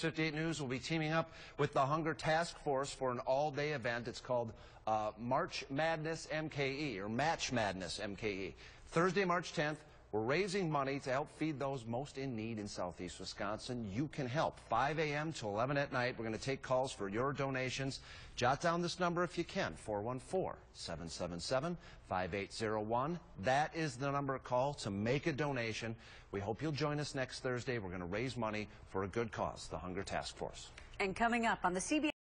58 News will be teaming up with the Hunger Task Force for an all-day event. It's called uh, March Madness MKE, or Match Madness MKE. Thursday, March 10th, we're raising money to help feed those most in need in southeast Wisconsin. You can help. 5 a.m. to 11 at night. We're going to take calls for your donations. Jot down this number if you can, 414-777-5801. That is the number to call to make a donation. We hope you'll join us next Thursday. We're going to raise money for a good cause, the Hunger Task Force. And coming up on the CBS